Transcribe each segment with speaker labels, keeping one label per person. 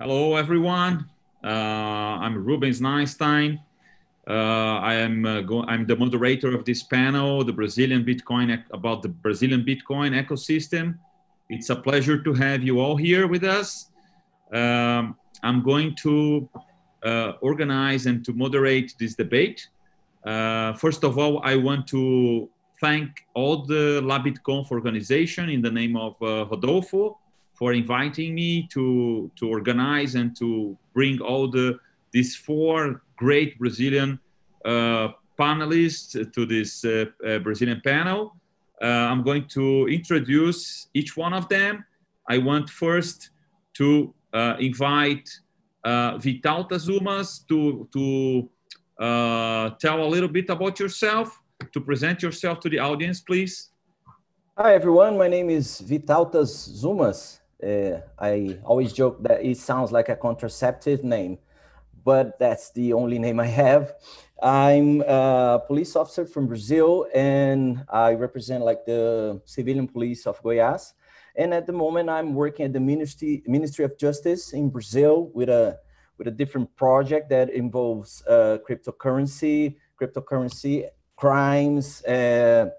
Speaker 1: Hello, everyone. Uh, I'm Rubens Neistein. Uh, I am uh, I'm the moderator of this panel, the Brazilian Bitcoin about the Brazilian Bitcoin ecosystem. It's a pleasure to have you all here with us. Um, I'm going to uh, organize and to moderate this debate. Uh, first of all, I want to thank all the LabitConf organization in the name of uh, Rodolfo for inviting me to, to organize and to bring all the these four great Brazilian uh, panelists to this uh, uh, Brazilian panel. Uh, I'm going to introduce each one of them. I want first to uh, invite uh, Vytautas Zumas to, to tell a little bit about yourself, to present yourself to the audience, please.
Speaker 2: Hi, everyone. My name is Vytautas Zumas. Uh, I always joke that it sounds like a contraceptive name, but that's the only name I have. I'm a police officer from Brazil and I represent like the civilian police of Goiás. And at the moment I'm working at the Ministry, Ministry of Justice in Brazil with a, with a different project that involves uh, cryptocurrency, cryptocurrency crimes uh,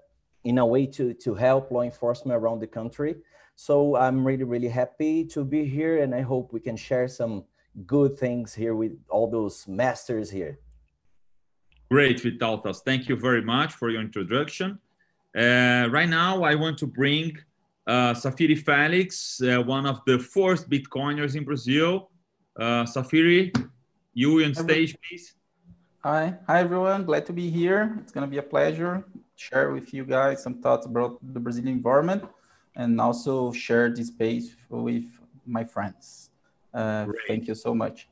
Speaker 2: in a way to, to help law enforcement around the country. So I'm really, really happy to be here and I hope we can share some good things here with all those masters here.
Speaker 1: Great, Vytautas. Thank you very much for your introduction. Uh, right now, I want to bring uh, Safiri Felix, uh, one of the first Bitcoiners in Brazil. Uh, Safiri, you on stage, please.
Speaker 3: Hi, hi everyone. Glad to be here. It's gonna be a pleasure share with you guys some thoughts about the Brazilian environment and also share this space with my friends. Uh, thank you so much.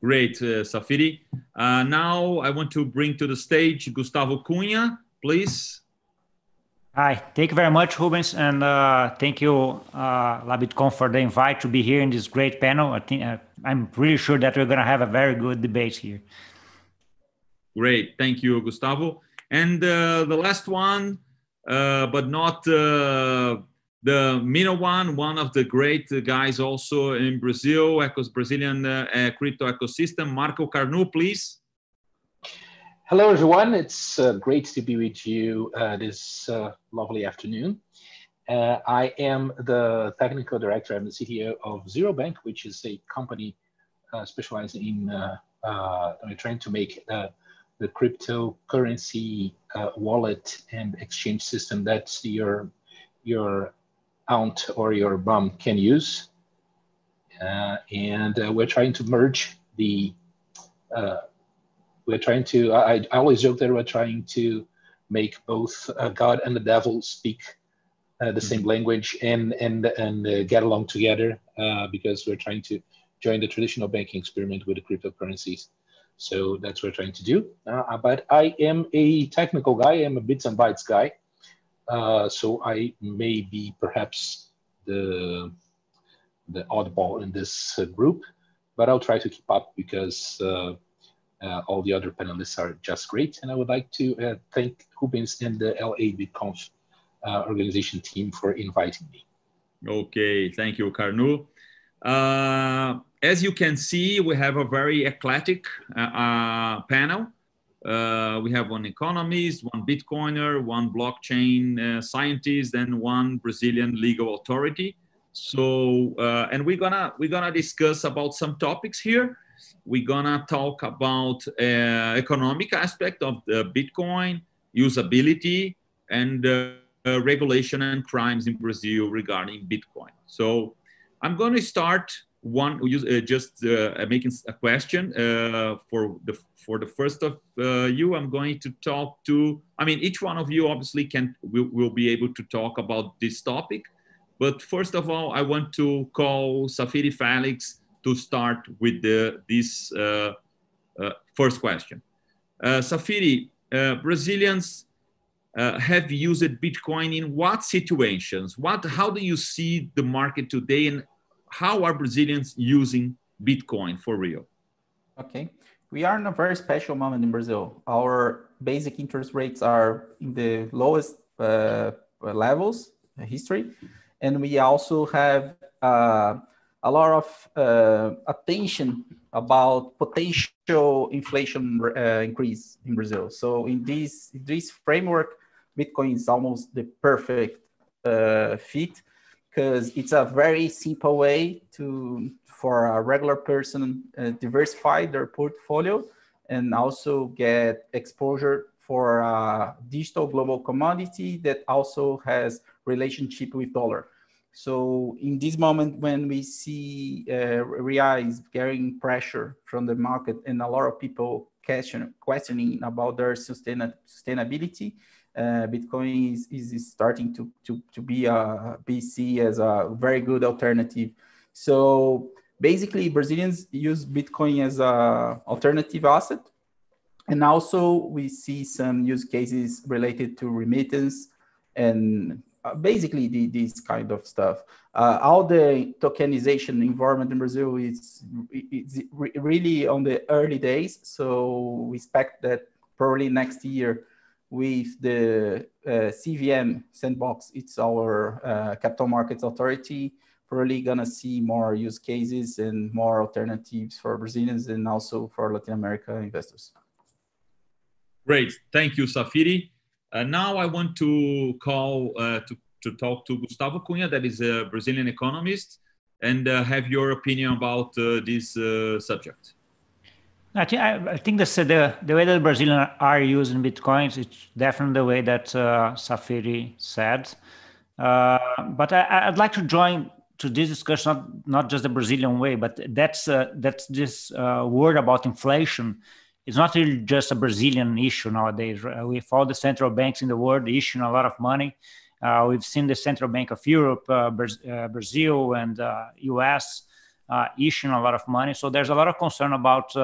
Speaker 1: Great, uh, Safiri. Uh, now I want to bring to the stage Gustavo Cunha, please.
Speaker 4: Hi, thank you very much, Rubens, and uh, thank you, uh, LabitConf, for the invite to be here in this great panel. I think uh, I'm really sure that we're going to have a very good debate here.
Speaker 1: Great, thank you, Gustavo. And uh, the last one, but not uh, the middle one, one of the great guys also in Brazil, Ecos Brazilian uh, crypto ecosystem, Marco Carnu, please.
Speaker 5: Hello, everyone. It's uh, great to be with you uh, this lovely afternoon. I am the technical director. I'm the CTO of Zero Bank, which is a company specializing in trying to make the cryptocurrency uh, wallet and exchange system that your your aunt or your mom can use. Uh, and uh, we're trying to merge the. Uh, we're trying to. I, I, always joke that we're trying to make both uh, God and the devil speak uh, the mm-hmm. same language and and and get along together because we're trying to join the traditional banking experiment with the cryptocurrencies. So that's what we're trying to do. Uh, but I am a technical guy. I'm a bits and bytes guy. Uh, so I may be perhaps the the oddball in this uh, group, but I'll try to keep up because uh, uh, all the other panelists are just great. And I would like to uh, thank Rubens and the LA BitConf organization team for inviting me.
Speaker 1: Okay, thank you, Carnu. As you can see, we have a very eclectic uh, uh, panel. Uh, we have one economist, one Bitcoiner, one blockchain uh, scientist, and one Brazilian legal authority. So, uh, and we're gonna we're gonna discuss about some topics here. We're gonna talk about uh, economic aspect of the Bitcoin usability and regulation and crimes in Brazil regarding Bitcoin. So, I'm going to start one uh, just uh, making a question uh, for the for the first of uh, you i'm going to talk to i mean each one of you obviously can will, will be able to talk about this topic. But first of all i want to call safiri felix to start with the this uh, uh, first question. Safiri brazilians have used bitcoin in what situations? What how do you see the market today? And how are Brazilians using Bitcoin for real?
Speaker 3: Okay, we are in a very special moment in Brazil. Our basic interest rates are in the lowest uh, levels in history, and we also have uh, a lot of uh, attention about potential inflation uh, increase in Brazil. So in this this framework, Bitcoin is almost the perfect uh, fit because it's a very simple way to for a regular person uh, diversify their portfolio and also get exposure for a digital global commodity that also has relationship with dollar. So in this moment, when we see uh, reais getting pressure from the market and a lot of people question, questioning about their sustain, sustainability, Bitcoin is, is starting to, to, to be a BC as a very good alternative. So basically, Brazilians use Bitcoin as a alternative asset. And also we see some use cases related to remittance and uh, basically the, this kind of stuff. Uh, all the tokenization environment in Brazil is, is really on the early days. So we expect that probably next year with the uh, CVM sandbox, it's our uh, capital markets authority, probably gonna see more use cases and more alternatives for Brazilians and also for Latin America investors.
Speaker 1: Great, thank you, Safiri. Uh, now I want to call uh, to, to talk to Gustavo Cunha, that is a Brazilian economist, and uh, have your opinion about uh, this subject.
Speaker 4: I think, I, think the, the, the way that Brazilians are using Bitcoins is definitely the way that uh, Safiri said. but I, would like to join to this discussion, not, not just the Brazilian way, but that's, that's this word about inflation it's not really just a Brazilian issue nowadays. With all the central banks in the world issuing a lot of money, uh, we've seen the Central Bank of Europe, uh, uh Brazil, and US uh, uh, issuing a lot of money. So there's a lot of concern about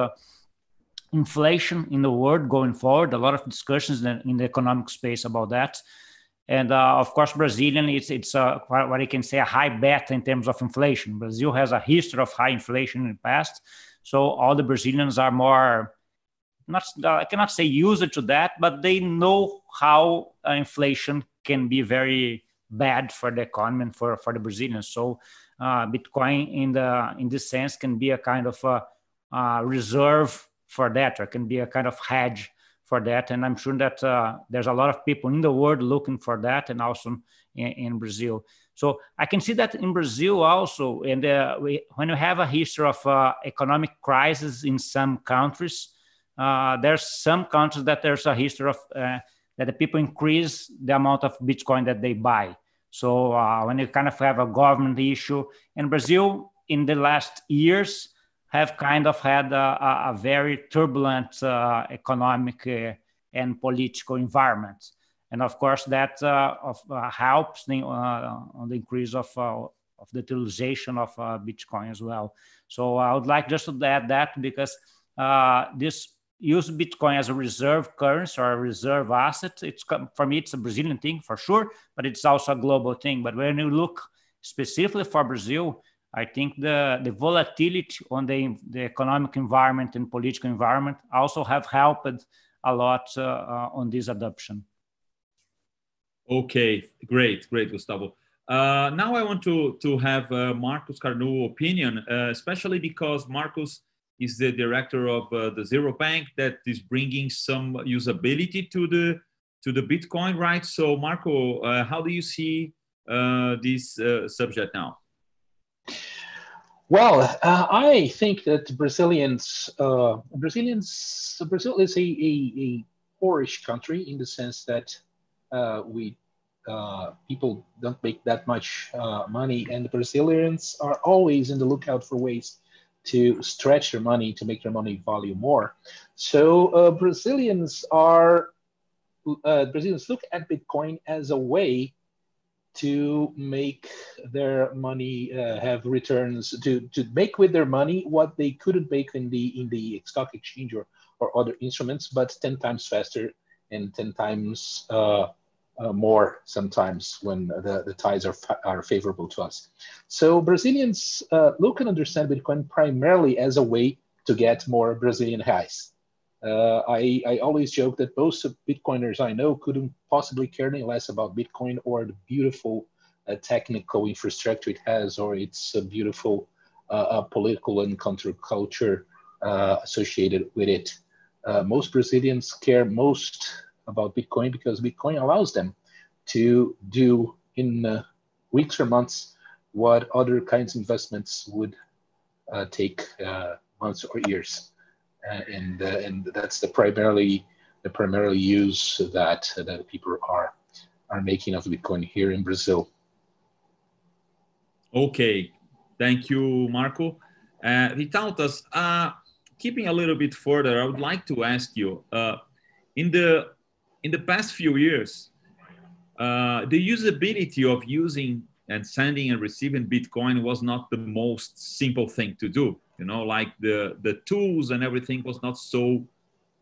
Speaker 4: inflation in the world going forward. A lot of discussions in the economic space about that. And uh, of course, Brazilian, it's it's uh, what I can say a high bet in terms of inflation. Brazil has a history of high inflation in the past, so all the Brazilians are more not I cannot say used to that, but they know how uh, inflation can be very bad for the economy and for, for the Brazilians. So uh, Bitcoin in the in this sense can be a kind of a, a, reserve for that, or can be a kind of hedge for that. And I'm sure that uh, there's a lot of people in the world looking for that, and also in, in Brazil. So I can see that in Brazil also, and uh, we, when you have a history of uh, economic crisis in some countries, uh, there's some countries that there's a history of uh, that the people increase the amount of Bitcoin that they buy. So uh, when you kind of have a government issue, in Brazil in the last years have kind of had a, a very turbulent uh, economic uh, and political environment. And of course, that uh, of, helps the, on the increase of, of the utilization of Bitcoin as well. So I would like just to add that because this use Bitcoin as a reserve currency or a reserve asset. It's for me, it's a Brazilian thing for sure, but it's also a global thing. But when you look specifically for Brazil, I think the, the volatility on the, the economic environment and political environment also have helped a lot uh, uh, on this adoption.
Speaker 1: Okay, great, great, Gustavo. Uh, now I want to to have uh, Marcos Carnu opinion, uh, especially because Marcus is the director of uh, the Zero Bank that is bringing some usability to the to the Bitcoin, right? So, Marco, how do you see this subject now?
Speaker 5: Well, uh, I think that Brazilians, uh, Brazilians, Brazil is a, a, a, poorish country in the sense that we people don't make that much money, and the Brazilians are always in the lookout for ways to stretch their money to make their money value more. So uh, Brazilians are uh, Brazilians look at Bitcoin as a way to make their money uh, have returns to, to make with their money what they couldn't make in the in the stock exchange or, or other instruments, but 10 times faster and 10 times uh, uh, more sometimes when the, the tides are, are favorable to us. So Brazilians uh, look and understand Bitcoin primarily as a way to get more Brazilian reais. Uh, I, I always joke that most Bitcoiners I know couldn't possibly care any less about Bitcoin or the beautiful uh, technical infrastructure it has or its uh, beautiful uh, political and counterculture uh, associated with it. Uh, most Brazilians care most about Bitcoin because Bitcoin allows them to do in uh, weeks or months what other kinds of investments would uh, take uh, months or years, and and that's the primarily the primarily use that that people are are making of Bitcoin here in Brazil.
Speaker 1: Okay, thank you, Marco. Uh, Vytautas, uh, keeping a little bit further, I would like to ask you, uh, in the in the past few years, uh, the usability of using and sending and receiving Bitcoin was not the most simple thing to do. You know, like the the tools and everything was not so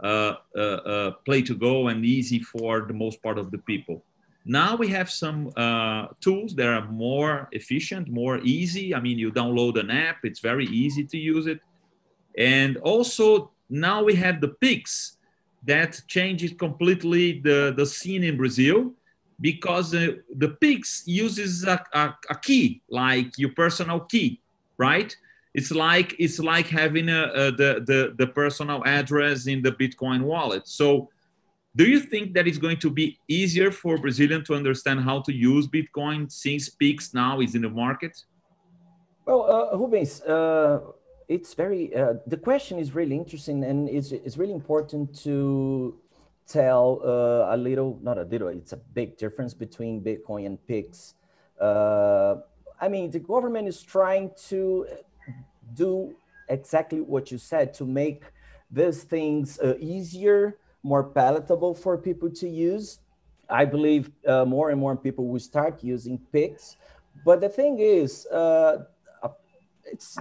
Speaker 1: uh, uh, uh play to go and easy for the most part of the people. Now we have some uh, tools that are more efficient, more easy. I mean, you download an app; it's very easy to use it and also now we have the Pix that changes completely the, the scene in Brazil because uh, the Pix uses a, a, a, key, like your personal key, right? It's like it's like having a, a, the, the, the personal address in the Bitcoin wallet. So do you think that it's going to be easier for Brazilian to understand how to use Bitcoin since Pix now is in the market?
Speaker 2: Well, uh, Rubens, uh, it's very uh, the question is really interesting and it's, it's really important to tell uh, a little not a little it's a big difference between bitcoin and pix. Uh, i mean the government is trying to do exactly what you said to make these things uh, easier more palatable for people to use. I believe uh, more and more people will start using pix. But the thing is uh, it's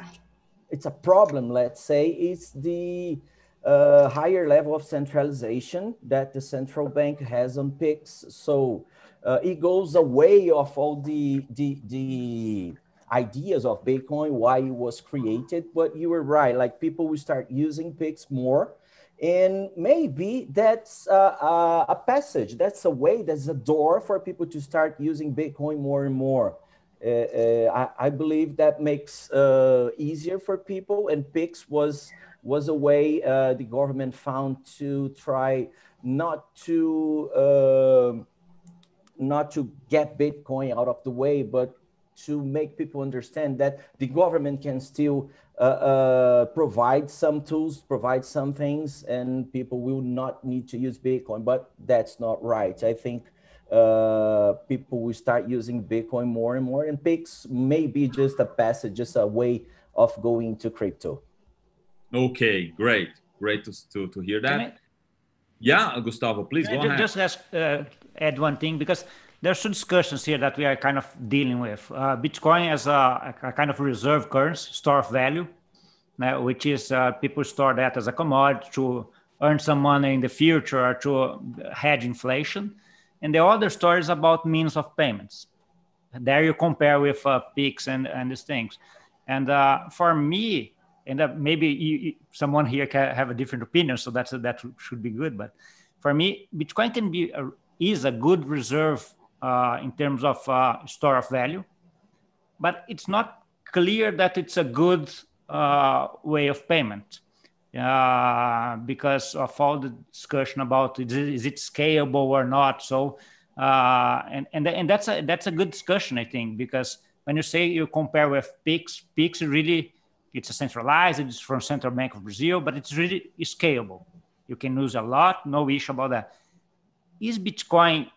Speaker 2: it's a problem, let's say, it's the uh, higher level of centralization that the central bank has on PIX. So uh, it goes away of all the, the, the ideas of Bitcoin, why it was created. But you were right, like people will start using PIX more. And maybe that's a, a, a passage, that's a way, that's a door for people to start using Bitcoin more and more. Uh, uh, I, I, believe that makes uh, easier for people and PIX was was a way the government found to try not to um, not to get Bitcoin out of the way, but to make people understand that the government can still uh, uh, provide some tools, provide some things, and people will not need to use Bitcoin. But that's not right. I think uh, people will start using Bitcoin more and more, and Pix may be just a passage, just a way of going to crypto.
Speaker 1: Okay, great, great to, to, to hear that. I, yeah, Gustavo, please go ahead.
Speaker 4: Just ask, uh, add one thing because there's some discussions here that we are kind of dealing with. Uh, Bitcoin as a, a, kind of reserve currency, store of value, uh, which is uh, people store that as a commodity to earn some money in the future or to hedge inflation and the other story is about means of payments. There you compare with uh, Pix and, and these things. And uh, for me, and uh, maybe you, someone here can have a different opinion, so that's that should be good. But for me, Bitcoin can be a, is a good reserve uh, in terms of uh, store of value, but it's not clear that it's a good uh, way of payment uh, because of all the discussion about is it, is it scalable or not. So, uh, and and and that's a that's a good discussion, I think, because when you say you compare with Pix, Pix really it's a centralized, it's from Central Bank of Brazil, but it's really scalable. You can use a lot, no issue about that. Is Bitcoin?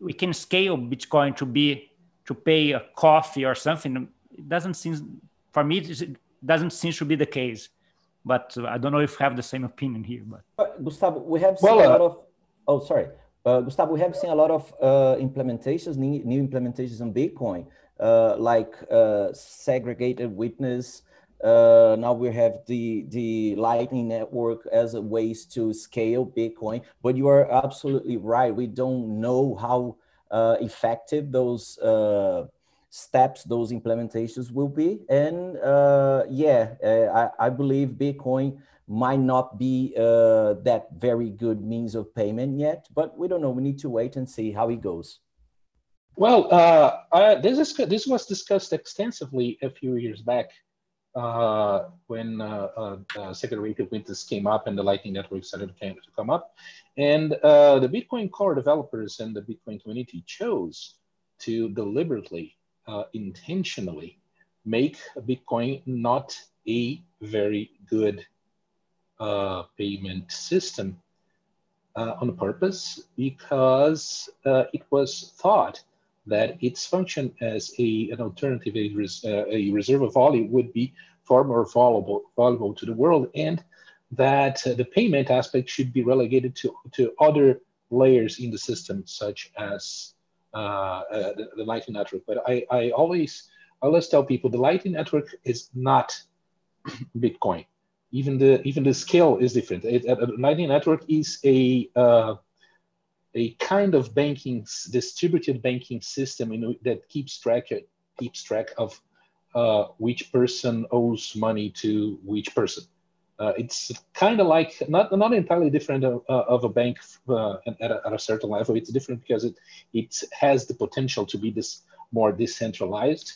Speaker 4: We can scale Bitcoin to be to pay a coffee or something. It doesn't seem for me. It doesn't seem to be the case but uh, I don't know if you have the same opinion here. But
Speaker 2: uh, Gustavo, we have seen well, a lot uh, of. Oh, sorry, uh, Gustavo. We have seen a lot of uh, implementations, new, new, implementations on Bitcoin, uh, like segregated witness. Now we have the the Lightning Network as a ways to scale Bitcoin. But you are absolutely right. We don't know how effective those steps those implementations will be. And uh, yeah, uh, I, I, believe Bitcoin might not be uh, that very good means of payment yet, but we don't know. We need to wait and see how it goes.
Speaker 5: Well, uh, this, is, this was discussed extensively a few years back uh, when uh, uh, uh segregated witness came up and the Lightning Network started to come up. And uh, the Bitcoin core developers and the Bitcoin community chose to deliberately, uh, intentionally make Bitcoin not a very good payment system on purpose because it was thought that its function as a, an alternative, a, res, uh, a reserve of value would be far more valuable, valuable to the world and that uh, the payment aspect should be relegated to, to other layers in the system, such as uh, uh, the, the, Lightning Network. But I, I always, I always tell people the Lightning Network is not Bitcoin. Even the even the scale is different. It, uh, Lightning Network is a uh, a kind of banking distributed banking system in, that keeps track keeps track of uh, which person owes money to which person. Uh, it's kind of like not not entirely different of, uh, of a bank uh, at, a, at, a, certain level. It's different because it it has the potential to be this more decentralized,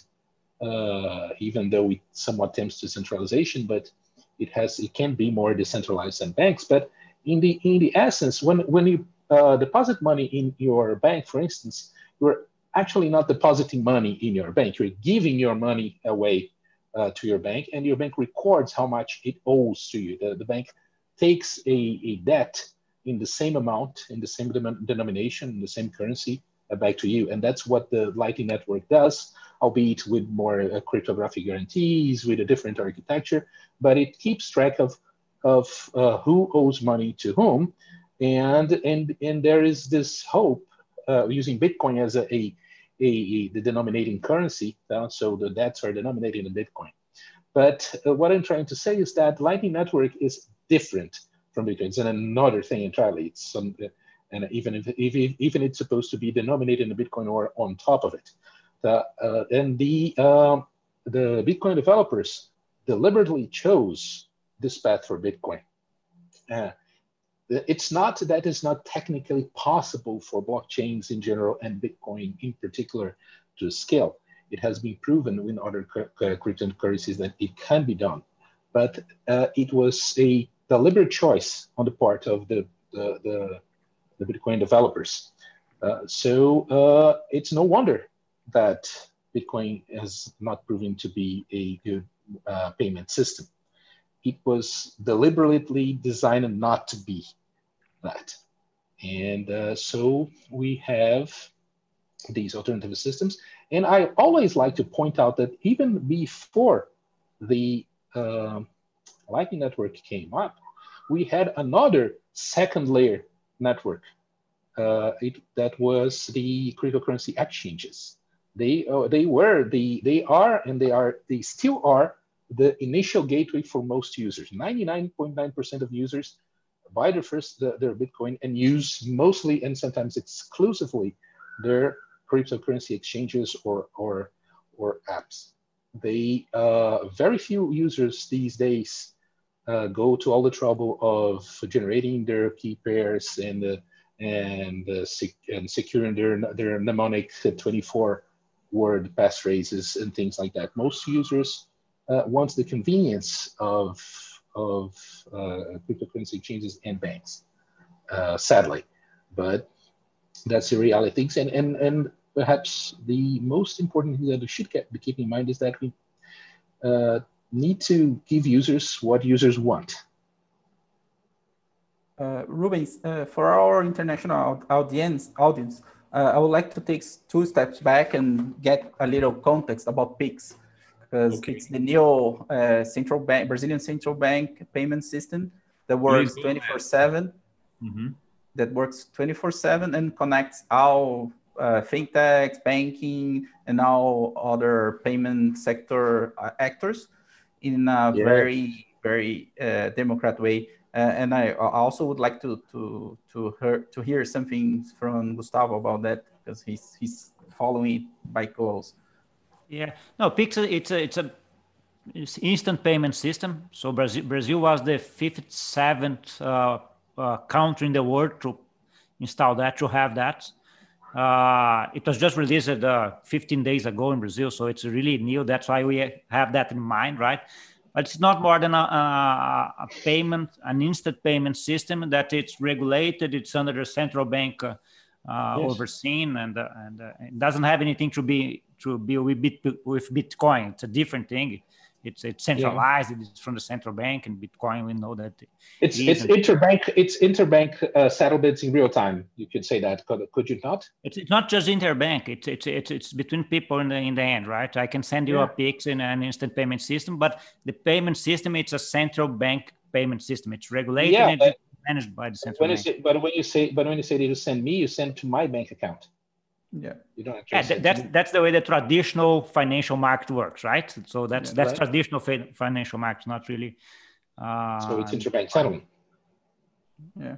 Speaker 5: uh, even though it somewhat tends to centralization. But it has it can be more decentralized than banks. But in the in the essence, when when you uh, deposit money in your bank, for instance, you're actually not depositing money in your bank. You're giving your money away uh, to your bank, and your bank records how much it owes to you. The, the bank takes a, a debt in the same amount, in the same denomination, in the same currency uh, back to you. And that's what the Lightning Network does, albeit with more uh, cryptographic guarantees, with a different architecture, but it keeps track of, of uh, who owes money to whom and and and there is this hope uh, using Bitcoin as a, a, a, the denominating currency. Uh, so the debts are denominated in Bitcoin. But uh, what I'm trying to say is that Lightning Network is different from Bitcoin. It's another thing entirely. It's some, and even if, if, even it's supposed to be denominated in Bitcoin or on top of it. The, uh, and the um, the Bitcoin developers deliberately chose this path for Bitcoin. Uh, it's not that it's not technically possible for blockchains in general and Bitcoin in particular to scale. It has been proven in other cryptocurrencies that it can be done, but uh, it was a deliberate choice on the part of the the, the, the Bitcoin developers. Uh, so uh, it's no wonder that Bitcoin has not proven to be a good uh, payment system. It was deliberately designed not to be that. And uh, so we have these alternative systems. And I always like to point out that even before the uh, Lightning Network came up, we had another second layer network. Uh, it, that was the cryptocurrency exchanges. They, uh, they were the, they are, and they are, they still are the initial gateway for most users. 99.9% of users buy their first their Bitcoin and use mostly and sometimes exclusively their cryptocurrency exchanges or or or apps. They uh, very few users these days uh, go to all the trouble of generating their key pairs and uh, and sec and securing their their mnemonic 24 word passphrases and things like that. Most users uh, want the convenience of of uh, cryptocurrency exchanges and banks, uh, sadly. But that's the reality. And, and, and perhaps the most important thing that we should keep, keep in mind is that we uh, need to give users what users want.
Speaker 3: Uh, Rubens, uh, for our international audience, audience uh, I would like to take two steps back and get a little context about PIX because okay. it's the new uh, central bank, Brazilian central bank payment system that works 24 7. Mm-hmm. That works 24 7 and connects all uh, fintechs, banking, and all other payment sector uh, actors in a yeah. very, very uh, democratic way. Uh, and I also would like to to to hear to hear something from Gustavo about that because he's he's following it by close.
Speaker 4: Yeah, no, Pixel, it's a, it's a it's instant payment system. So Brazil, Brazil was the fifth, seventh uh, uh, country in the world to install that, to have that. Uh, it was just released uh, 15 days ago in Brazil, so it's really new. That's why we have that in mind, right? but it's not more than a, a, a, payment, an instant payment system that it's regulated. It's under the central bank uh, uh, yes. overseen, and uh, and uh, it doesn't have anything to be to be with, Bit, with Bitcoin. It's a different thing. It's it's centralized. Yeah. It's from the central bank, and Bitcoin we know that
Speaker 5: it's it's interbank it's interbank uh, settlements in real time. You could say that, could, could you not?
Speaker 4: It's, it's not just interbank. It's it's it's it's between people in the in the end, right? I can send you yeah. a PIX in an instant payment system, but the payment system it's a central bank payment system. It's regulated yeah, and managed by the central
Speaker 5: when
Speaker 4: bank.
Speaker 5: Say, but when you say but when you say that you send me, you send to my bank account.
Speaker 3: Yeah,
Speaker 5: you don't.
Speaker 4: Yeah, that's that's the way the traditional financial market works, right? So that's yeah, that's right. traditional financial market, not really.
Speaker 5: Uh, so it's interbank settlement.
Speaker 3: Yeah,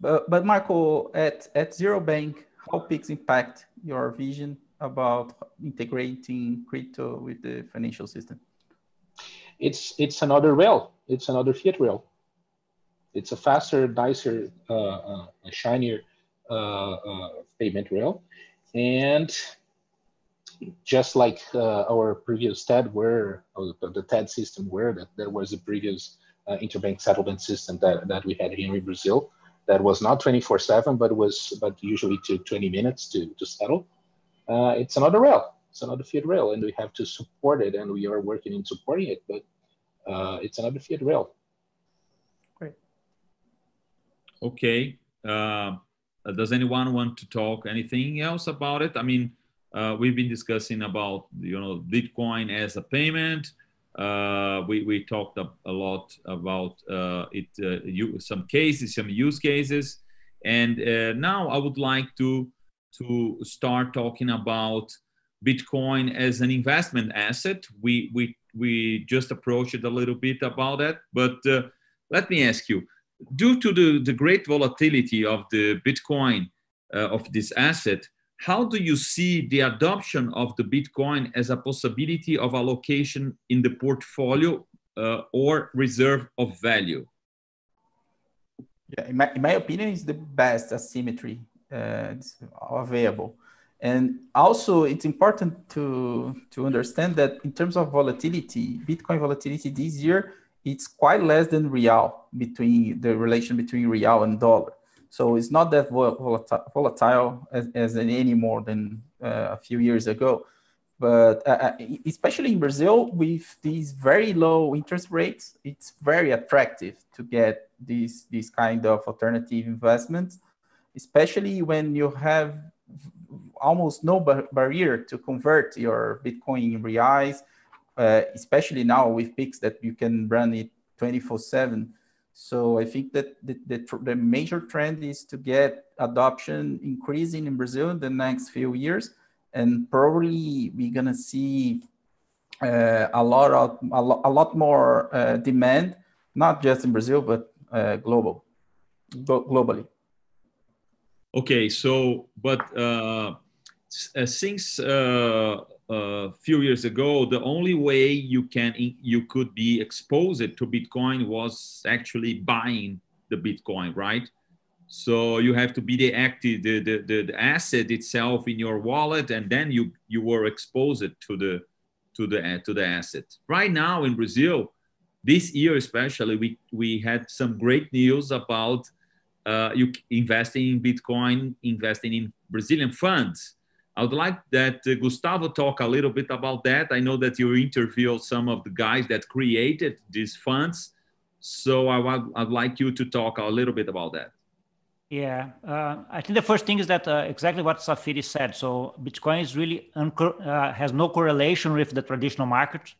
Speaker 3: but but Marco, at at zero bank, how PIX impact your vision about integrating crypto with the financial system?
Speaker 5: It's it's another rail. It's another fiat rail. It's a faster, nicer, uh, uh, shinier uh, uh, payment rail and just like uh, our previous TED where the TED system where that there was a previous uh, interbank settlement system that, that we had here in Brazil that was not 24 7 but was but usually to 20 minutes to, to settle. Uh, it's another rail. It's another fiat rail and we have to support it and we are working in supporting it but uh, it's another fiat rail.
Speaker 3: Great.
Speaker 1: Okay uh, does anyone want to talk anything else about it? I mean, uh, we've been discussing about you know Bitcoin as a payment. Uh, we, we talked a, a lot about uh, it, uh, you, some cases, some use cases, and uh, now I would like to to start talking about Bitcoin as an investment asset. We we we just approached it a little bit about that, but let me ask you due to the, the great volatility of the Bitcoin, uh, of this asset, how do you see the adoption of the Bitcoin as a possibility of allocation in the portfolio uh, or reserve of value?
Speaker 3: Yeah, in my, in my opinion, it's the best asymmetry uh, available. And also, it's important to, to understand that in terms of volatility, Bitcoin volatility this year it's quite less than real between the relation between real and dollar. So it's not that volatile as, as any more than uh, a few years ago. But uh, uh, especially in Brazil, with these very low interest rates, it's very attractive to get these, these kind of alternative investments, especially when you have almost no bar barrier to convert your Bitcoin in reais uh, especially now with Pix that you can run it 24 7. So I think that the, the, the, major trend is to get adoption increasing in Brazil in the next few years. And probably we're going to see uh, a, lot of, a, lo a lot more uh, demand, not just in Brazil, but uh, global, globally.
Speaker 1: Okay, so, but uh, uh, since a few years ago, the only way you can you could be exposed to Bitcoin was actually buying the Bitcoin, right? So you have to be the active the, the, the, the, asset itself in your wallet, and then you you were exposed to the to the to the asset. Right now in Brazil, this year especially, we we had some great news about uh, you investing in Bitcoin, investing in Brazilian funds I would like that uh, Gustavo talk a little bit about that. I know that you interviewed some of the guys that created these funds. So I would, I'd like you to talk a little bit about that.
Speaker 4: Yeah, uh, I think the first thing is that uh, exactly what Safiri said. So Bitcoin is really uh, has no correlation with the traditional market,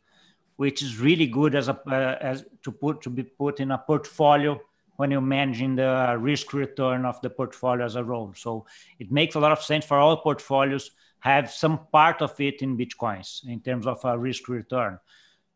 Speaker 4: which is really good as a uh, as to put to be put in a portfolio when you're managing the risk return of the portfolio as a whole. So it makes a lot of sense for all portfolios have some part of it in bitcoins in terms of a risk return.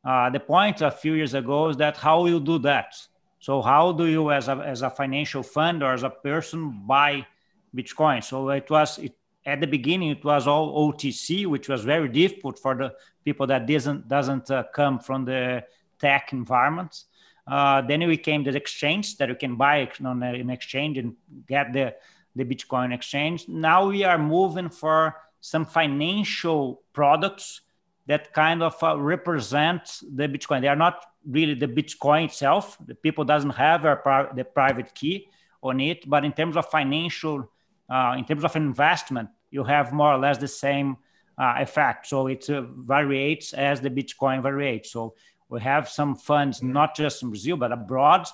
Speaker 4: Uh, the point a few years ago is that how you do that. So how do you, as a as a financial fund or as a person, buy Bitcoin? So it was it, at the beginning it was all OTC, which was very difficult for the people that doesn't doesn't uh, come from the tech environment. Uh, then we came to the exchange that you can buy on an exchange and get the, the Bitcoin exchange. Now we are moving for some financial products that kind of uh, represent the Bitcoin. They are not really the Bitcoin itself. The people doesn't have a, the private key on it, but in terms of financial, uh, in terms of investment, you have more or less the same uh, effect. So it uh, varies as the Bitcoin varies. So we have some funds, not just in Brazil, but abroad.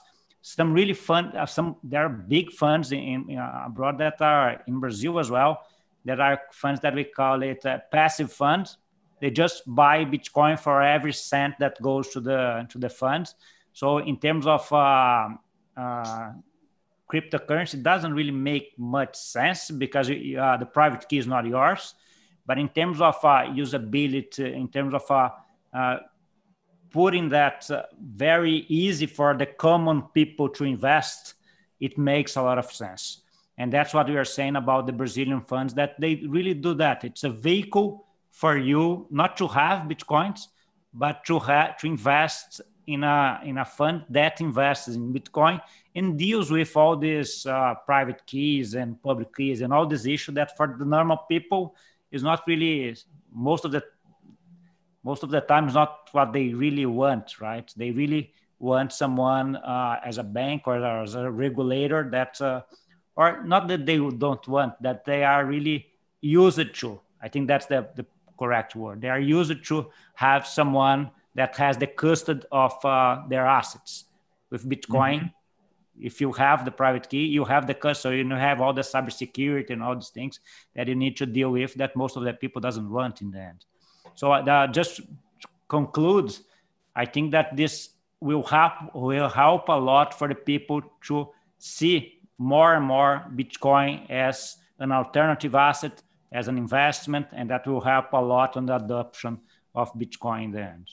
Speaker 4: Some really fun, uh, some there are big funds in, in uh, abroad that are in Brazil as well. There are funds that we call it uh, passive funds. They just buy Bitcoin for every cent that goes to the to the funds. So in terms of uh, uh, cryptocurrency, doesn't really make much sense because uh, the private key is not yours. But in terms of uh, usability, in terms of putting that uh, very easy for the common people to invest, it makes a lot of sense. And that's what we are saying about the Brazilian funds that they really do that. It's a vehicle for you not to have Bitcoins, but to have to invest in a in a fund that invests in Bitcoin and deals with all these uh, private keys and public keys and all these issues that for the normal people is not really most of the most of the time is not what they really want, right? They really want someone uh, as a bank or as a regulator that, uh, or not that they don't want, that they are really used to. I think that's the, the correct word. They are used to have someone that has the custody of uh, their assets. With Bitcoin, mm-hmm. if you have the private key, you have the custody, you have all the cybersecurity and all these things that you need to deal with that most of the people doesn't want in the end. So uh, just conclude, I think that this will help will help a lot for the people to see more and more Bitcoin as an alternative asset, as an investment, and that will help a lot on the adoption of Bitcoin in the end.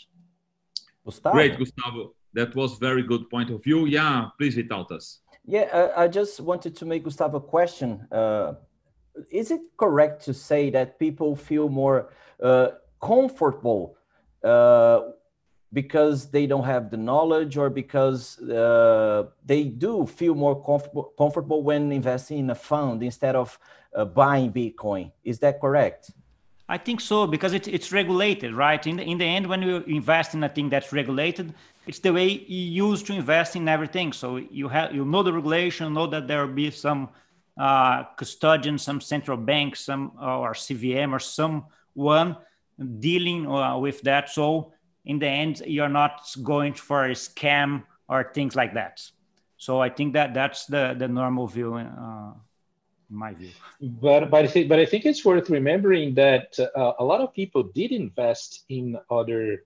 Speaker 1: Gustavo? Great, Gustavo. That was very good point of view. Yeah, please, Vytautas.
Speaker 2: Yeah, uh, I just wanted to make Gustavo a question. Uh, is it correct to say that people feel more uh, comfortable uh, because they don't have the knowledge or because uh, they do feel more comfortable, comfortable when investing in a fund instead of uh, buying Bitcoin. Is that correct?
Speaker 4: I think so because it, it's regulated, right? In the, in the end, when you invest in a thing that's regulated, it's the way you use to invest in everything. So you have you know the regulation, know that there will be some uh, custodian, some central bank, some or CVM or someone dealing uh, with that. So in the end, you're not going for a scam or things like that. So I think that that's the the normal view, uh, in my view.
Speaker 5: But but I think but I think it's worth remembering that uh, a lot of people did invest in other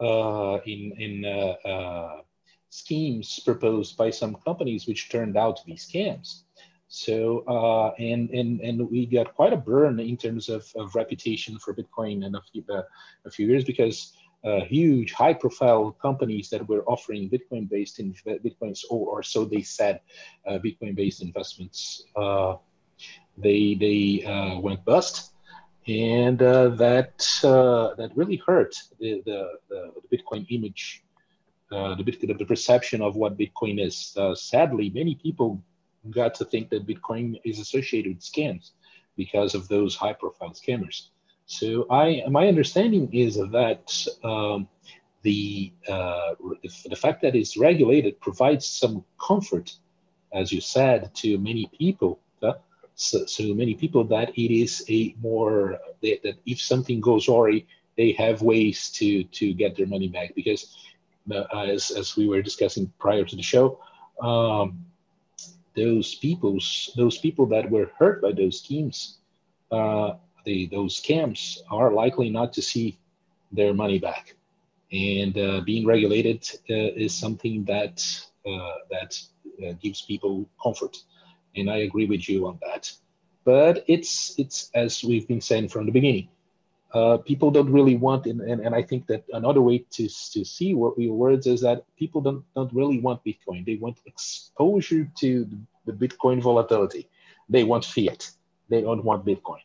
Speaker 5: uh, in in uh, uh, schemes proposed by some companies, which turned out to be scams. So uh, and and and we got quite a burn in terms of, of reputation for Bitcoin in a few uh, a few years because uh, huge high profile companies that were offering Bitcoin based in Bitcoins or, or so they said uh, Bitcoin based investments uh, they they uh, went bust and that that really hurt the the, the, Bitcoin image. the, the perception of what Bitcoin is. sadly, many people got to think that Bitcoin is associated with scams because of those high profile scammers. So I, my understanding is that um, the, uh, the fact that it's regulated provides some comfort, as you said, to many people. Uh, so, so, many people that it is a more that, if something goes awry, they have ways to to get their money back because, uh, as as we were discussing prior to the show, um, those people's those people that were hurt by those schemes, uh, the those scams are likely not to see their money back, and uh, being regulated uh, is something that uh, that uh, gives people comfort, and I agree with you on that. But it's it's as we've been saying from the beginning, uh, people don't really want, and, and, and I think that another way to, to see what your words is that people don't, don't really want Bitcoin. They want exposure to the, the Bitcoin volatility. They want fiat. They don't want Bitcoin.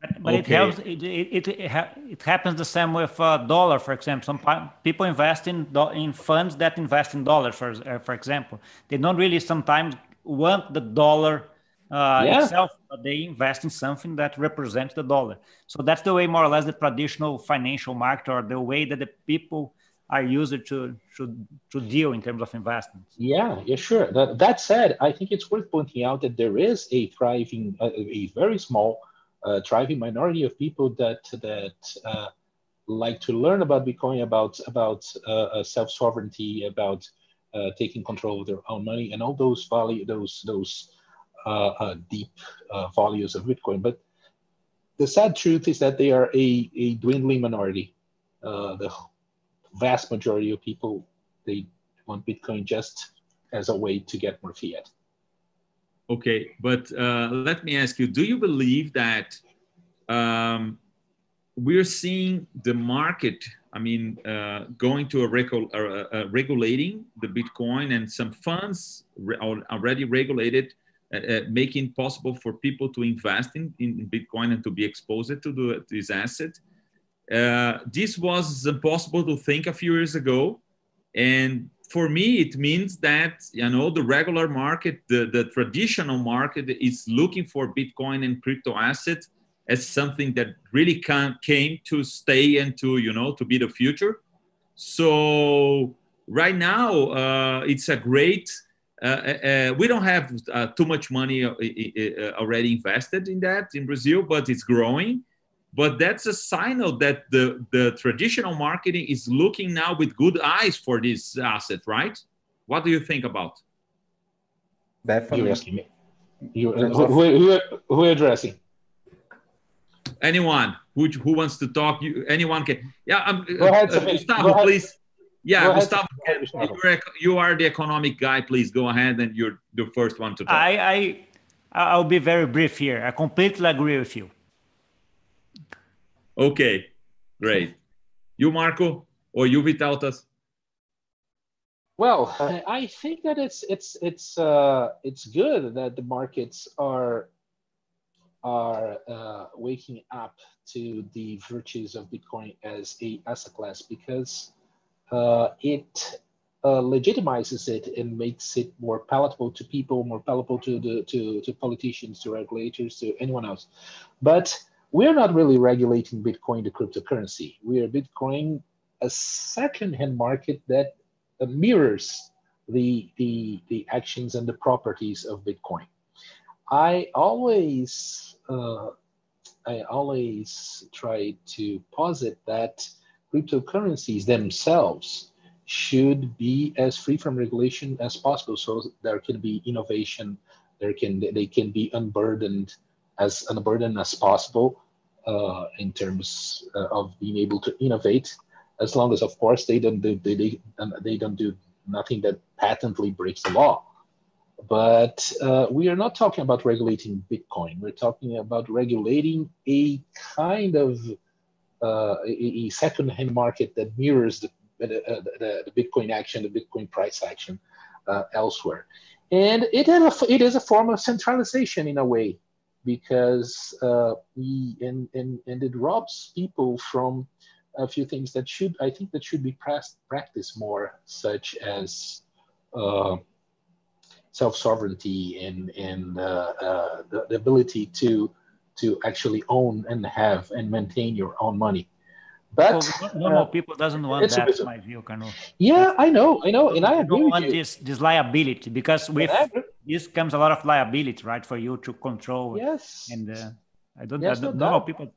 Speaker 4: But, but okay. it helps. It, it, it, it, happens the same with uh, dollar, for example. Some people invest in in funds that invest in dollars, for uh, for example. They don't really sometimes want the dollar uh, yeah. itself, but they invest in something that represents the dollar. So that's the way, more or less, the traditional financial market or the way that the people are used to to, to deal in terms of investments.
Speaker 5: Yeah, yeah, sure. That, that said, I think it's worth pointing out that there is a thriving, a, a very small, uh, thriving minority of people that that uh, like to learn about Bitcoin, about about uh, uh self sovereignty, about uh, taking control of their own money, and all those value those those uh, uh, deep uh, values of Bitcoin. But the sad truth is that they are a, a dwindling minority. the vast majority of people, they want Bitcoin just as a way to get more fiat.
Speaker 1: Okay, but uh, let me ask you: Do you believe that um, we're seeing the market? I mean, uh, going to a, regu- uh, regulating the Bitcoin, and some funds re- already regulated uh, uh, making it possible for people to invest in, in Bitcoin and to be exposed to the, this asset. Uh, this was impossible to think a few years ago. And for me, it means that, you know, the regular market, the, the traditional market is looking for Bitcoin and crypto assets as something that really can, came to stay and to, you know, to be the future. So right now, uh, it's a great uh, uh, uh, we don't have uh, too much money uh, already invested in that in Brazil, but it's growing. But that's a signal that the, the traditional marketing is looking now with good eyes for this asset, right? What do you think about?
Speaker 5: Definitely. You're asking me. Who, who, who, are addressing?
Speaker 1: Anyone who, who wants to talk, you, anyone can. Yeah, um,
Speaker 5: Go ahead,
Speaker 1: Gustavo, please. Yeah, Gustavo, you're, you are the economic guy. Please go ahead, and you're the first one to talk.
Speaker 4: I, I, I'll be very brief here. I completely agree with you.
Speaker 1: Okay, great. You, Marco, or you, Vytautas?
Speaker 5: Well, I think that it's it's it's uh, it's good that the markets are are uh, waking up to the virtues of Bitcoin as a asset class because uh, it uh, legitimizes it and makes it more palatable to people, more palatable to the to, to politicians, to regulators, to anyone else. But we're not really regulating Bitcoin, the cryptocurrency. We are Bitcoin a second-hand market that uh, mirrors the, the, the actions and the properties of Bitcoin. I always uh, I always try to posit that cryptocurrencies themselves should be as free from regulation as possible so there can be innovation there can they can be unburdened as unburdened as possible uh, in terms uh, of being able to innovate as long as of course they don't do they, they, they don't do nothing that patently breaks the law. But uh, we are not talking about regulating bitcoin. We're talking about regulating a kind of a, a second-hand market that mirrors the, the, the, the, Bitcoin action, the Bitcoin price action uh, elsewhere. And it, a, it is a form of centralization in a way because uh, we, and, and, and it robs people from a few things that should, I think that should be practiced more, such as uh, self-sovereignty and, and uh, uh, the, the ability to to actually own and have and maintain your own money. But
Speaker 4: well, normal uh, people doesn't want that, in my view, Carnot.
Speaker 5: Yeah, I know, I know, and I
Speaker 4: agree. Don't want this this liability because with this comes a lot of liability, right, for you to control.
Speaker 5: Yes.
Speaker 4: And uh, I don't, yes, I don't no people.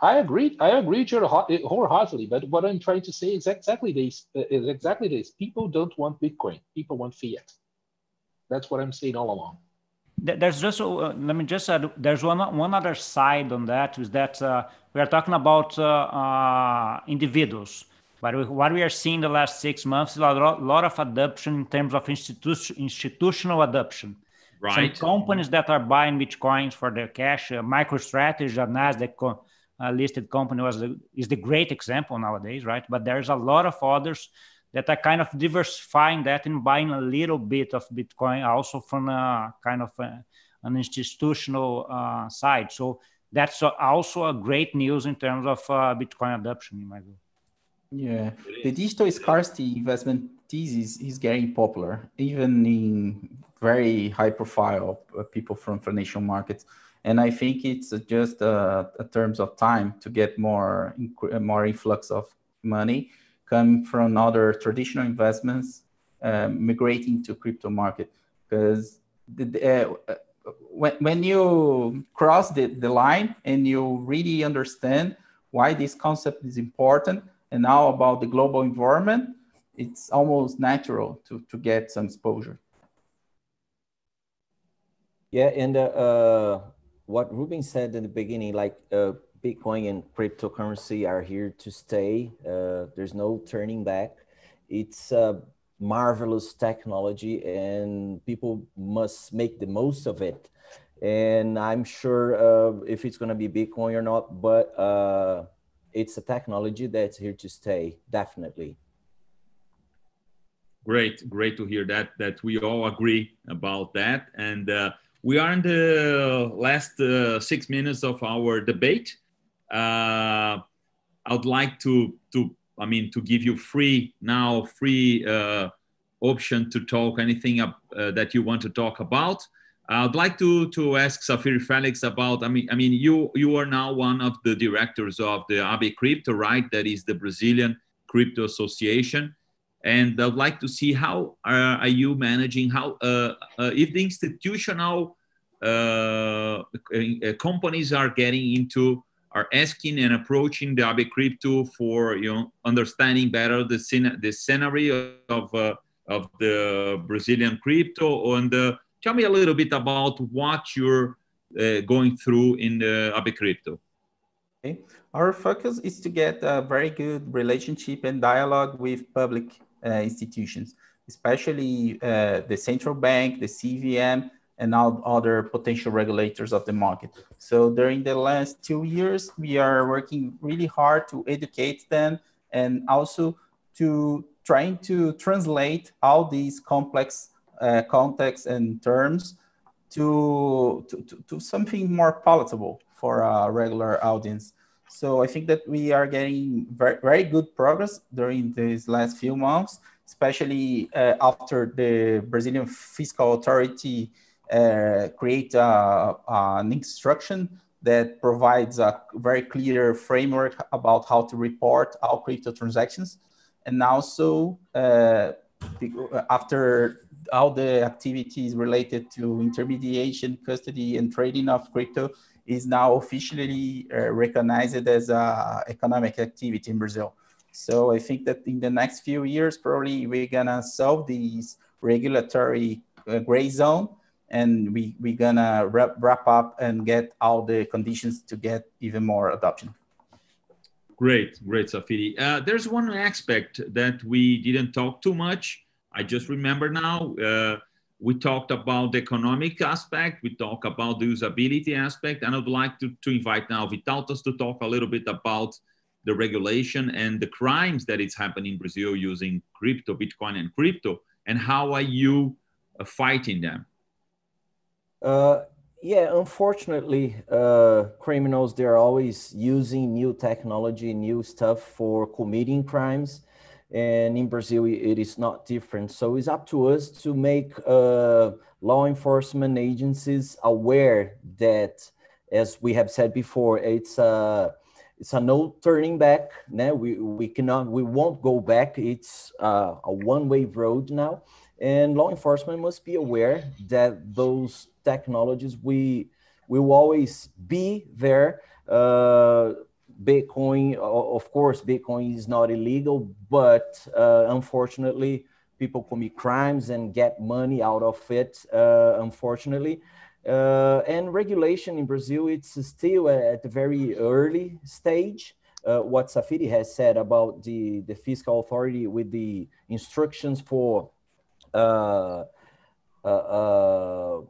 Speaker 5: I agree. I agree you wholeheartedly. But what I'm trying to say is exactly this: is exactly this. People don't want Bitcoin. People want fiat. That's what I'm saying all along
Speaker 4: there's just uh, let me just add there's one one other side on that is that uh, we are talking about uh, uh individuals. But what we are seeing the last six months is a lot, lot of adoption in terms of institu- institutional adoption.
Speaker 1: Right.
Speaker 4: some companies that are buying bitcoins for their cash uh, MicroStrategy a Nasdaq co- uh, listed company was the, is the great example nowadays right? But there's a lot of others that are kind of diversifying that and buying a little bit of Bitcoin also from a kind of a, an institutional uh, side. So that's also a great news in terms of uh, Bitcoin adoption, in my view.
Speaker 3: Yeah, the digital scarcity investment thesis is getting popular, even in very high profile uh, people from financial markets. And I think it's just a, a terms of time to get more, more influx of money coming from other traditional investments uh, migrating to crypto market. Because uh, when, when you cross the, the line and you really understand why this concept is important and now about the global environment it's almost natural to, to get some exposure.
Speaker 2: Yeah and uh, uh what Rubens said in the beginning like uh, Bitcoin and cryptocurrency are here to stay. Uh, there's no turning back. It's a marvelous technology and people must make the most of it. And I'm sure uh, if it's going to be Bitcoin or not, but uh, it's a technology that's here to stay, definitely.
Speaker 1: Great, great to hear that, that we all agree about that. And uh, we are in the last uh, six minutes of our debate uh, I'd like to to I mean to give you free now free uh, option to talk anything uh, that you want to talk about. I'd like to to ask Safiri Félix about. I mean, I mean, you you are now one of the directors of the AB Crypto, right? That is the Brazilian Crypto Association, and I'd like to see how are, are you managing how uh, uh, if the institutional uh, companies are getting into are asking and approaching the AB crypto for you know understanding better the the scenario of uh, of the Brazilian crypto and uh, tell me a little bit about what you're uh, going through in the AB crypto.
Speaker 3: Okay. Our focus is to get a very good relationship and dialogue with public uh, institutions, especially uh, the central bank, the CVM, and all other potential regulators of the market. So during the last two years, we are working really hard to educate them and also to trying to translate all these complex uh, contexts and terms to, to, to, something more palatable for a regular audience. So I think that we are getting very, very good progress during these last few months, especially uh, after the Brazilian Fiscal Authority create a, an instruction that provides a very clear framework about how to report all crypto transactions. And also, uh, after all the activities related to intermediation, custody, and trading of crypto is now officially uh, recognized as a economic activity in Brazil. So I think that in the next few years, probably we're gonna solve these regulatory uh, gray zone and we, we're gonna wrap, wrap up and get all the conditions to get even more adoption.
Speaker 1: Great, great, Safiri. Uh, there's one aspect that we didn't talk too much. I just remember now. Uh, we talked about the economic aspect. We talk about the usability aspect, and I'd like to, to invite now Vytautas to talk a little bit about the regulation and the crimes that is happening in Brazil using crypto, Bitcoin, and crypto, and how are you uh, fighting them?
Speaker 2: Uh, yeah, unfortunately, uh, criminals, they're always using new technology, new stuff for committing crimes. And in Brazil, it is not different. So it's up to us to make uh, law enforcement agencies aware that, as we have said before, it's a, it's a no turning back. Now we, we cannot, we won't go back. It's uh, a one-way road now. And law enforcement must be aware that those technologies, we will always be there. Uh, Bitcoin, of course, Bitcoin is not illegal, but uh, unfortunately, people commit crimes and get money out of it, uh, unfortunately. Uh, and regulation in Brazil, it's still at a very early stage. Uh, what Safiri has said about the, the fiscal authority with the instructions for uh, uh,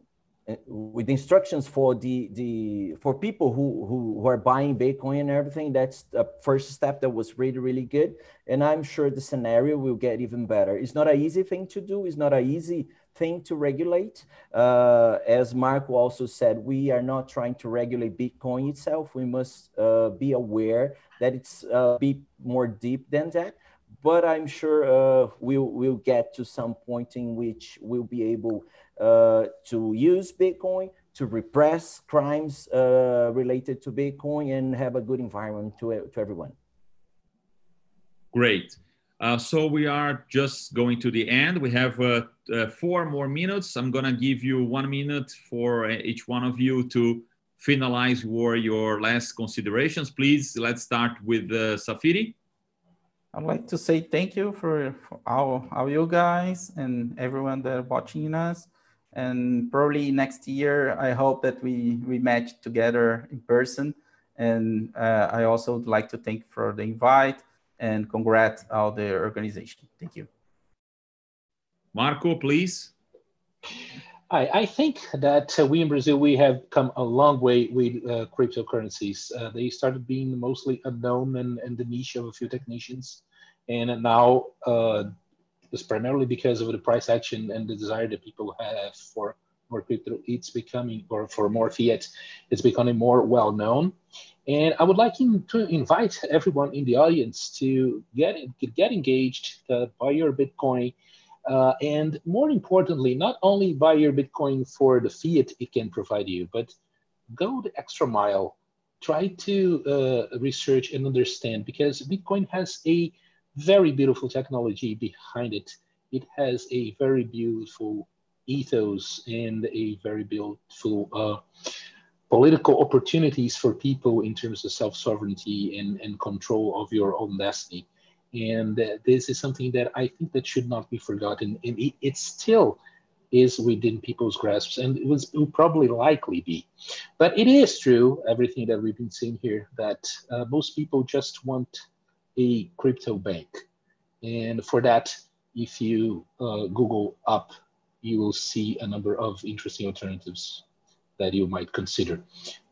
Speaker 2: with instructions for the the for people who, who who are buying bitcoin and everything that's the first step that was really really good. And i'm sure the scenario will get even better. It's not an easy thing to do. It's not an easy thing to regulate. Uh, as marco also said we are not trying to regulate bitcoin itself. We must uh, be aware that it's a uh, bit more deep than that. But I'm sure uh, we'll, we'll get to some point in which we'll be able to use Bitcoin to repress crimes uh, related to Bitcoin and have a good environment to, to everyone.
Speaker 1: Great. Uh, so we are just going to the end. We have uh, uh, four more minutes. I'm going to give you one minute for each one of you to finalize your, your last considerations. Please, let's start with uh, Safiri.
Speaker 3: I'd like to say thank you for, for all, all you guys and everyone that are watching us. And probably next year, I hope that we, we match together in person. And uh, I also would like to thank for the invite and congrats all the organization. Thank you.
Speaker 1: Marco, please.
Speaker 5: I, I think that uh, we in Brazil, we have come a long way with uh, cryptocurrencies. Uh, they started being mostly unknown and, and the niche of a few technicians. And now it's primarily because of the price action and the desire that people have for more crypto, it's becoming, or for more fiat, it's becoming more well known. And I would like to invite everyone in the audience to get get engaged, uh, buy your Bitcoin, uh, and more importantly, not only buy your Bitcoin for the fiat it can provide you, but go the extra mile. Try to uh, research and understand because Bitcoin has a very beautiful technology behind it. It has a very beautiful ethos and a very beautiful uh, political opportunities for people in terms of self-sovereignty and, and control of your own destiny. And uh, this is something that I think that should not be forgotten. And it, it still is within people's grasps and it, was, it will probably likely be. But it is true, everything that we've been seeing here, that uh, most people just want a crypto bank. And for that, if you uh, Google up, you will see a number of interesting alternatives that you might consider.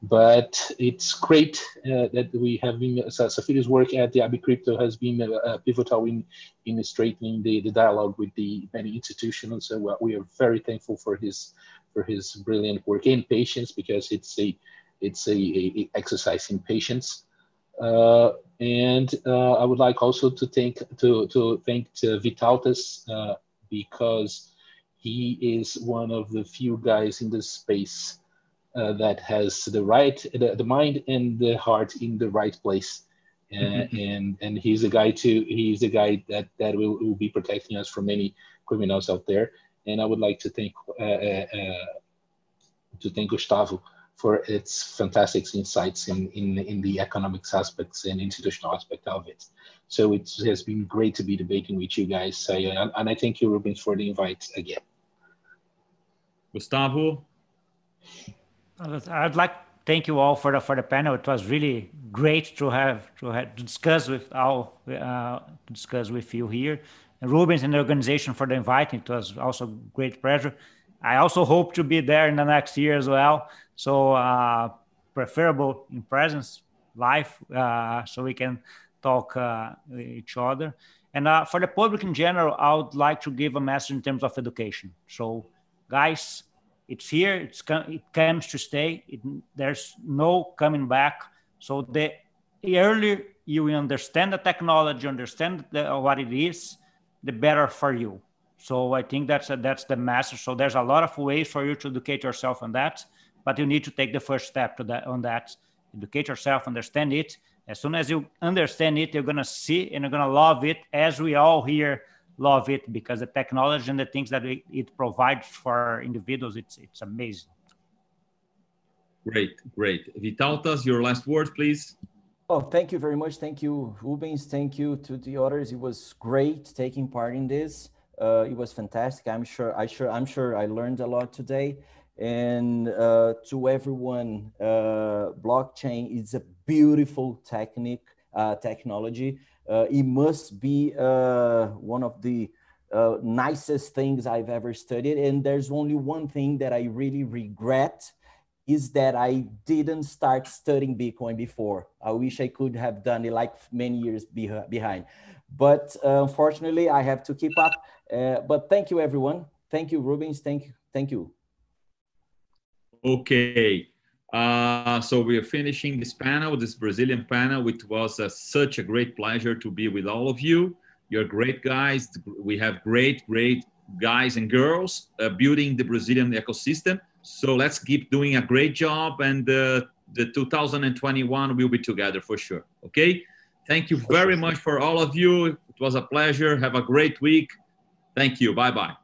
Speaker 5: But it's great uh, that we have been, uh, Safiri's work at the Abi Crypto has been uh, pivotal in, in straightening the, the dialogue with the many institutions. So uh, we are very thankful for his for his brilliant work and patience because it's a it's a, a exercise in patience. Uh, and uh, I would like also to thank to to thank uh, Vytautas uh, because he is one of the few guys in the space uh, that has the right, the, the, mind and the heart in the right place. Uh, mm-hmm. and and he's a guy too. He's a guy that that will, will be protecting us from any criminals out there. And I would like to thank uh, to thank Gustavo for its fantastic insights in, in, in the economics aspects and institutional aspect of it. So it has been great to be debating with you guys. Uh, and I thank you, Rubens, for the invite again.
Speaker 1: Gustavo?
Speaker 4: I'd like to thank you all for the for the panel. It was really great to have to, have, to discuss with all uh, to discuss with you here, and Rubens and the organization for the invite. It was also great pleasure. I also hope to be there in the next year as well. So uh, preferable in presence, live, uh, so we can talk uh, each other. And uh, for the public in general, I would like to give a message in terms of education. So, guys, it's here it's it comes to stay it, there's no coming back so the earlier you understand the technology understand the, what it is the better for you so i think that's a, that's the message so there's a lot of ways for you to educate yourself on that but you need to take the first step to that on that educate yourself understand it as soon as you understand it you're going to see and you're going to love it as we all here love it because the technology and the things that it, it provides for individuals, it's it's amazing.
Speaker 1: Great, great. Vytautas, your last words, please.
Speaker 2: Oh, thank you very much. Thank you, Rubens. Thank you to the others. It was great taking part in this. Uh, it was fantastic. I'm sure. I sure. I'm sure I learned a lot today. And uh, to everyone, uh, blockchain is a beautiful technique, uh, technology uh, it must be uh, one of the nicest things I've ever studied. And there's only one thing that I really regret is that I didn't start studying Bitcoin before. I wish I could have done it like many years be behind. But uh, unfortunately, I have to keep up. Uh, but thank you, everyone. Thank you, Rubens. Thank you. Thank you.
Speaker 1: Okay. Uh, so we are finishing this panel, this Brazilian panel. It was uh, such a great pleasure to be with all of you. You're great guys. We have great, great guys and girls uh, building the Brazilian ecosystem. So let's keep doing a great job, and uh, the 2021 will be together for sure. Okay. Thank you very much for all of you. It was a pleasure. Have a great week. Thank you. Bye bye.